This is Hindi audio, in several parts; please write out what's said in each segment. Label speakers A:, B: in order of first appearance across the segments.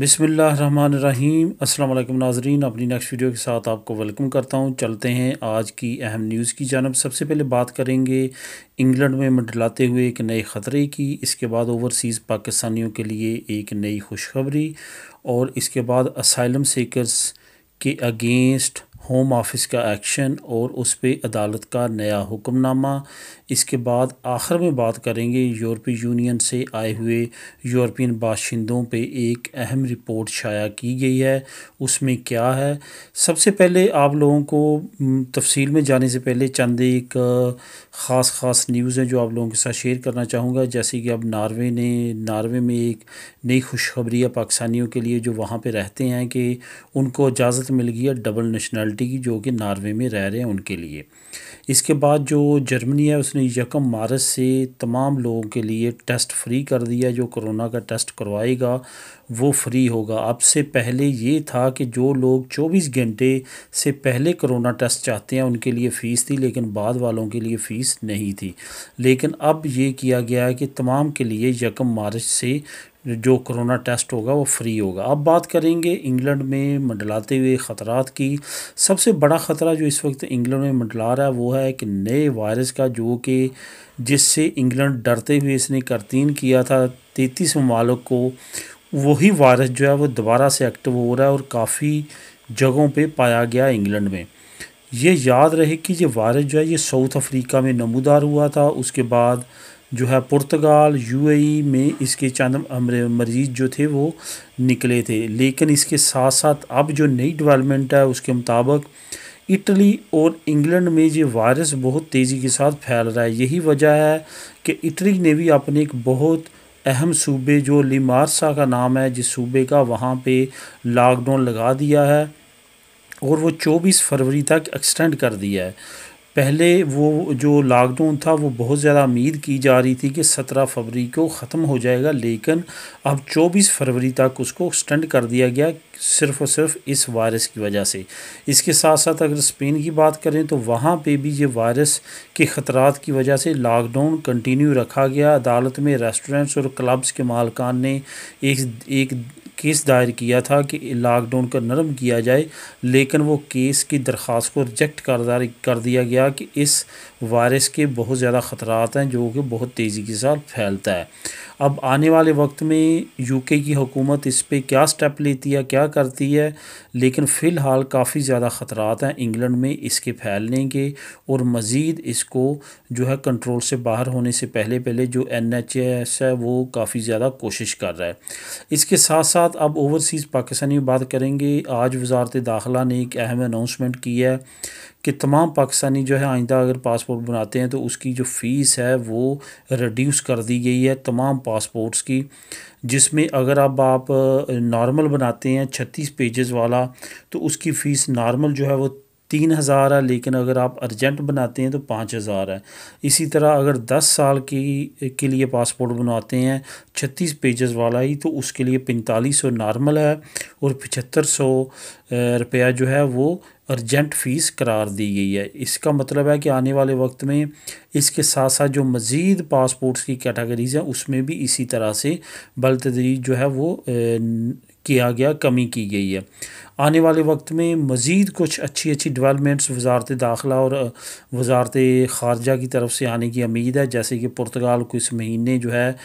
A: बिसमीम अल्लाम नाजरीन, अपनी नेक्स्ट वीडियो के साथ आपको वेलकम करता हूँ। चलते हैं आज की अहम न्यूज़ की जानब। सबसे पहले बात करेंगे इंग्लैंड में मंडलाते हुए एक नए ख़तरे की। इसके बाद ओवरसीज़ पाकिस्तानियों के लिए एक नई खुशखबरी और इसके बाद असाइलम सेकर्स के अगेंस्ट होम ऑफ़िस का एक्शन और उस पर अदालत का नया हुक्मनामा। इसके बाद आखिर में बात करेंगे यूरोपीय यूनियन से आए हुए यूरोपियन बाशिंदों पे एक अहम रिपोर्ट शाया की गई है। उसमें क्या है? सबसे पहले आप लोगों को तफसील में जाने से पहले चंद एक ख़ास ख़ास न्यूज़ हैं जो आप लोगों के साथ शेयर करना चाहूँगा। जैसे कि अब नार्वे ने, नार्वे में एक नई खुशखबरी है पाकिस्तानियों के लिए जो वहाँ पर रहते हैं कि उनको इजाज़त मिल गई है डबल नेशनैलिटी की, जो कि नार्वे में रह रहे हैं उनके लिए। इसके बाद जो जर्मनी है, उसने यकम मार्च से तमाम लोगों के लिए टेस्ट फ्री कर दिया। जो कोरोना का टेस्ट करवाएगा, वो फ्री होगा। अब से पहले ये था कि जो लोग 24 घंटे से पहले कोरोना टेस्ट चाहते हैं, उनके लिए फ़ीस थी, लेकिन बाद वालों के लिए फ़ीस नहीं थी। लेकिन अब ये किया गया है कि तमाम के लिए यकम मार्च से जो कोरोना टेस्ट होगा वो फ्री होगा। अब बात करेंगे इंग्लैंड में मंडलाते हुए ख़तरात की। सबसे बड़ा ख़तरा जो इस वक्त इंग्लैंड में मंडला रहा है, वो है कि नए वायरस का, जो कि जिससे इंग्लैंड डरते हुए इसने करतीन किया था, तैतीस ममालक को। वही वायरस जो है, वो दोबारा से एक्टिव हो रहा है और काफ़ी जगहों पे पाया गया इंग्लैंड में। ये याद रहे कि ये वायरस जो है, ये साउथ अफ्रीका में नमूदार हुआ था। उसके बाद जो है पुर्तगाल, यूएई में इसके चंद मरीज़ जो थे वो निकले थे। लेकिन इसके साथ साथ अब जो नई डेवलपमेंट है, उसके मुताबिक इटली और इंग्लैंड में ये वायरस बहुत तेज़ी के साथ फैल रहा है। यही वजह है कि इटली ने भी अपने एक बहुत अहम सूबे जो लिमारसा का नाम है, जिस सूबे का वहाँ पे लॉकडाउन लगा दिया है और वो 24 फरवरी तक एक्सटेंड कर दिया है। पहले वो जो लॉकडाउन था, वो बहुत ज़्यादा उम्मीद की जा रही थी कि सत्रह फरवरी को ख़त्म हो जाएगा, लेकिन अब चौबीस फरवरी तक उसको एक्सटेंड कर दिया गया सिर्फ़ और सिर्फ़ इस वायरस की वजह से। इसके साथ साथ अगर स्पेन की बात करें तो वहाँ पे भी ये वायरस के ख़तरात की वजह से लॉकडाउन कंटिन्यू रखा गया। अदालत में रेस्टोरेंट्स और क्लब्स के मालकान ने एक एक केस दायर किया था कि लॉकडाउन का नरम किया जाए, लेकिन वो केस की दरख्वास्त को रिजेक्ट कर कर दिया गया कि इस वायरस के बहुत ज़्यादा ख़तरात हैं जो कि बहुत तेज़ी के साथ फैलता है। अब आने वाले वक्त में यूके की हुकूमत इस पर क्या स्टेप लेती है, क्या करती है, लेकिन फ़िलहाल काफ़ी ज़्यादा ख़तरात हैं इंग्लैंड में इसके फैलने के, और मज़ीद इसको जो है कंट्रोल से बाहर होने से पहले पहले जो एन एच एस है वो काफ़ी ज़्यादा कोशिश कर रहा है। इसके साथ साथ अब ओवरसीज़ पाकिस्तानी बात करेंगे। आज वजारत दाखिला ने एक अहम अनाउंसमेंट की है कि तमाम पाकिस्तानी जो है आइंदा अगर पासपोर्ट बनाते हैं तो उसकी जो फ़ीस है वो रिड्यूस कर दी गई है तमाम पासपोर्ट्स की, जिसमें अगर अब आप नॉर्मल बनाते हैं छत्तीस पेजेस वाला तो उसकी फ़ीस नॉर्मल जो है वो तीन हज़ार है, लेकिन अगर आप अर्जेंट बनाते हैं तो पाँच हज़ार है। इसी तरह अगर दस साल की, के लिए पासपोर्ट बनवाते हैं, छत्तीस पेजेस वाला ही तो उसके लिए पैंतालीस सौ नॉर्मल है और पचहत्तर सौ रुपया जो है वो अर्जेंट फ़ीस करार दी गई है। इसका मतलब है कि आने वाले वक्त में इसके साथ साथ जो मज़ीद पासपोर्ट्स की कैटेगरीज़ हैं, उसमें भी इसी तरह से बलतदरीज जो है वो किया गया, कमी की गई है। आने वाले वक्त में मज़ीद कुछ अच्छी अच्छी डेवलपमेंट्स वजारत दाखिला और वजारत ख़ारजा की तरफ़ से आने की उम्मीद है। जैसे कि पुर्तगाल को इस महीने जो है,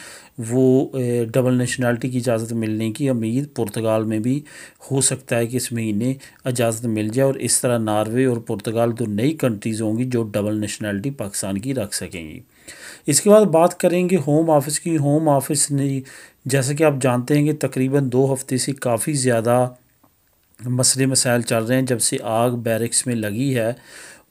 A: वो डबल नेशनलिटी की इजाज़त मिलने की उम्मीद पुर्तगाल में भी हो सकता है कि इस महीने इजाज़त मिल जाए और इस तरह नार्वे और पुर्तगाल दो नई कंट्रीज़ होंगी जो डबल नेशनलिटी पाकिस्तान की रख सकेंगी। इसके बाद बात करेंगे होम ऑफ़िस की। होम ऑफ़िस ने, जैसे कि आप जानते हैं कि तकरीबन दो हफ़्ते से काफ़ी ज़्यादा मसले मसाइल चल रहे हैं, जब से आग बैरिक्स में लगी है।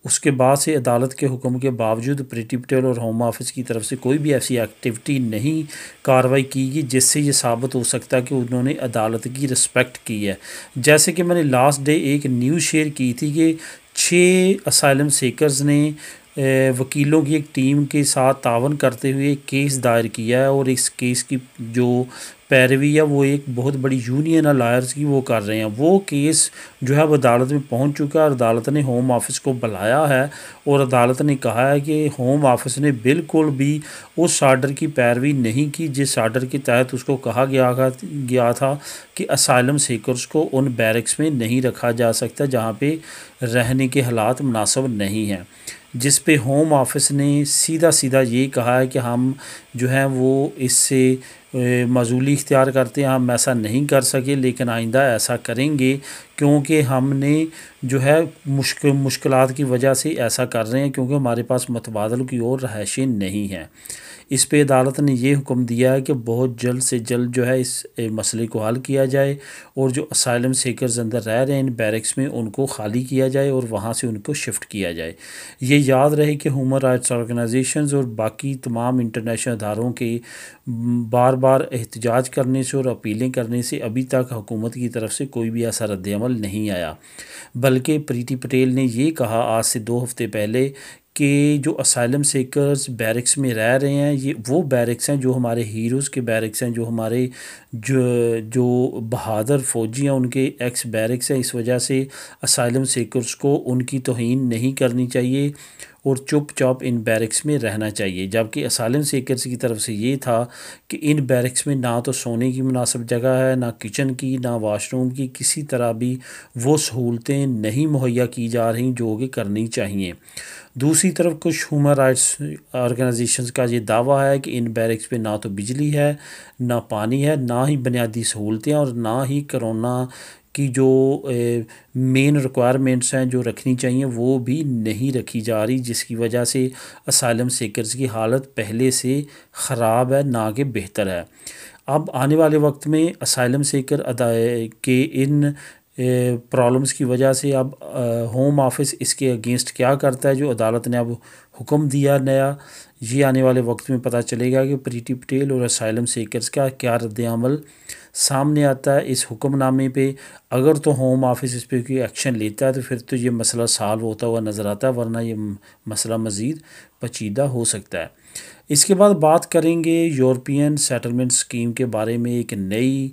A: उसके बाद से अदालत के हुक्म के बावजूद प्रीटी पटेल और होम ऑफ़िस की तरफ़ से कोई भी ऐसी एक्टिविटी नहीं कार्रवाई की गई, जिससे ये साबित हो सकता है कि उन्होंने अदालत की रिस्पेक्ट की है। जैसे कि मैंने लास्ट डे एक न्यूज़ शेयर की थी कि छः असाइलम सेकर्स ने वकीलों की एक टीम के साथ तावन करते हुए केस दायर किया है और इस केस की जो पैरवी या वो एक बहुत बड़ी यूनियन है लायर्स की वो कर रहे हैं। वो केस जो है वो अदालत में पहुँच चुका है और अदालत ने होम ऑफ़िस को बुलाया है और अदालत ने कहा है कि होम ऑफ़िस ने बिल्कुल भी उस आर्डर की पैरवी नहीं की, जिस आर्डर के तहत उसको कहा गया गया था कि असाइलम सीकर्स को उन बैरक्स में नहीं रखा जा सकता जहाँ पे रहने के हालात मुनासब नहीं हैं। जिस पे होम ऑफ़िस ने सीधा सीधा ये कहा है कि हम जो है वो इससे मजूली इख्तियार करते हैं। हम ऐसा नहीं कर सके, लेकिन आइंदा ऐसा करेंगे, क्योंकि हमने जो है मुश्किल मुश्किल की वजह से ऐसा कर रहे हैं, क्योंकि हमारे पास मतबादल की और रहायशें नहीं हैं। इस पे अदालत ने ये हुक्म दिया है कि बहुत जल्द से जल्द जो है इस मसले को हल किया जाए और जो असाइलम सेकर्स अंदर रह रहे हैं, इन बैरक्स में उनको खाली किया जाए और वहाँ से उनको शिफ्ट किया जाए। ये याद रहे कि ह्यूमन राइट्स ऑर्गेनाइजेशन और बाकी तमाम इंटरनेशनल अदारों के बार बार एहतजाज करने से और अपीलें करने से अभी तक हुकूमत की तरफ़ से कोई भी ऐसा रद्दमल नहीं आया। बल्कि प्रीति पटेल ने ये कहा, आज से दो हफ़्ते पहले कि जो असाइलम सेकर्स बैरिक्स में रह रहे हैं, ये वो बैरिक्स हैं जो हमारे हीरोज़ के बैरिक्स हैं, जो हमारे जो जो बहादुर फ़ौजी हैं, उनके एक्स बैरिक्स हैं। इस वजह से असाइलम सेकर्स को उनकी तोहन नहीं करनी चाहिए और चुपचाप इन बैरिक्स में रहना चाहिए। जबकि असालम सेकर्स की तरफ़ से ये था कि इन बैरिक्स में ना तो सोने की मुनासिब जगह है, ना किचन की, ना वाशरूम की, किसी तरह भी वो सहूलतें नहीं मुहैया की जा रही जो कि करनी चाहिए। दूसरी तरफ़ कुछ ह्यूमन राइट्स ऑर्गेनाइजेशंस का ये दावा है कि इन बैरिक्स पे ना तो बिजली है, ना पानी है, ना ही बुनियादी सहूलतें और ना ही करोना की जो मेन रिक्वायरमेंट्स हैं जो रखनी चाहिए, वो भी नहीं रखी जा रही, जिसकी वजह से असालम सेकर्स की हालत पहले से ख़राब है, ना कि बेहतर है। अब आने वाले वक्त में असाइलम सेकर अदा, के इन प्रॉब्लम्स की वजह से अब होम ऑफ़िस इसके अगेंस्ट क्या करता है, जो अदालत ने अब हुक्म दिया नया, ये आने वाले वक्त में पता चलेगा कि प्रीति पटेल और असाइलम सेकर्स का क्या रद्दमल सामने आता है इस हुक्मनामे पे। अगर तो होम ऑफ़िस इस पर कोई एक्शन लेता है तो फिर तो ये मसला सॉल्व होता हुआ नज़र आता है, वरना ये मसला मज़ीद पचीदा हो सकता है। इसके बाद बात करेंगे यूरोपियन सेटलमेंट स्कीम के बारे में, एक नई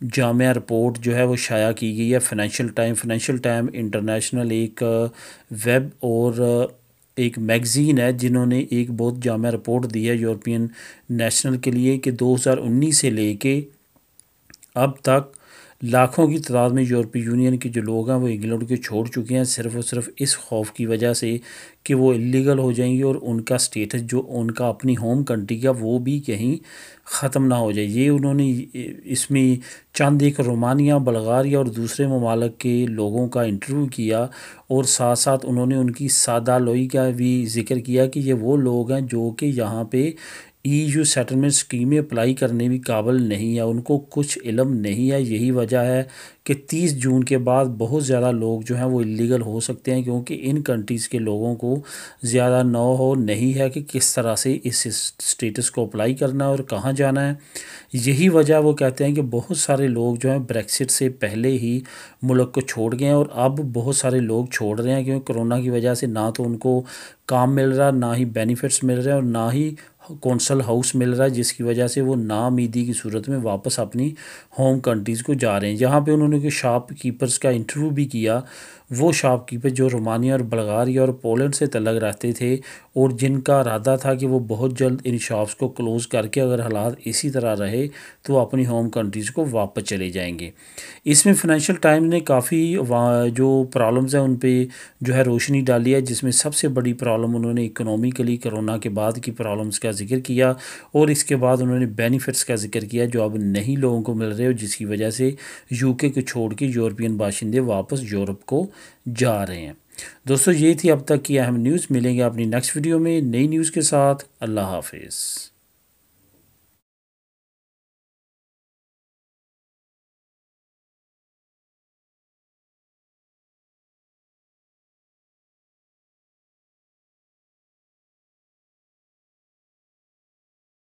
A: जामिया रिपोर्ट जो है वो शाया की गई है। Financial time financial time international एक वेब और एक मैगज़ीन है जिन्होंने एक बहुत जामिया रिपोर्ट दी है यूरोपियन नेशनल के लिए कि 2019 से लेके अब तक लाखों की तादाद में यूरोपीय यूनियन के जो लोग हैं, वो इंग्लैंड को छोड़ चुके हैं सिर्फ़ और सिर्फ़ इस खौफ की वजह से कि वो इलीगल हो जाएँगे और उनका स्टेटस जो उनका अपनी होम कंट्री का, वो भी कहीं ख़त्म ना हो जाए। ये उन्होंने इसमें चंद एक रोमानिया, बल्गारिया और दूसरे ममालक के लोगों का इंटरव्यू किया और साथ साथ उन्होंने उनकी सादा लोई का भी ज़िक्र किया कि ये वो लोग हैं जो कि यहाँ पे ईयू सेटलमेंट स्कीमें अप्लाई करने भी काबिल नहीं है उनको कुछ इलम नहीं है। यही वजह है कि 30 जून के बाद बहुत ज़्यादा लोग जो हैं वो इलीगल हो सकते हैं क्योंकि इन कंट्रीज़ के लोगों को ज़्यादा नो हो नहीं है कि किस तरह से इस स्टेटस को अप्लाई करना है और कहाँ जाना है। यही वजह वो कहते हैं कि बहुत सारे लोग जो हैं ब्रेक्सिट से पहले ही मुल्क को छोड़ गए हैं और अब बहुत सारे लोग छोड़ रहे हैं क्योंकि कोरोना की वजह से ना तो उनको काम मिल रहा, ना ही बेनिफिट्स मिल रहे हैं और ना ही कौंसल हाउस मिल रहा है, जिसकी वजह से वो नामीदी की सूरत में वापस अपनी होम कंट्रीज़ को जा रहे हैं। जहाँ पे उन्होंने शॉप कीपर्स का इंटरव्यू भी किया। वो शॉप कीपर जो रोमानिया और बल्गारिया और पोलैंड से तलग रहते थे और जिनका इरादा था कि वो बहुत जल्द इन शॉप्स को क्लोज़ करके अगर हालात इसी तरह रहे तो अपनी होम कंट्रीज़ को वापस चले जाएँगे। इसमें फाइनेंशियल टाइम ने काफ़ी जो प्रॉब्लम्स हैं, उन पर जो है रोशनी डाली है, जिसमें सबसे बड़ी प्रॉब्लम उन्होंने इकनॉमिकली कोरोना के बाद की प्रॉब्लम्स का ज़िक्र किया और इसके बाद उन्होंने बेनिफिट्स का ज़िक्र किया जो अब नहीं लोगों को मिल रहे हो जिसकी वजह से यूके को छोड़ के यूरोपियन बाशिंदे वापस यूरोप को जा रहे हैं। दोस्तों, ये थी अब तक की अहम न्यूज़। मिलेंगे अपनी नेक्स्ट वीडियो में नई न्यूज़ के साथ। अल्लाह हाफिज़।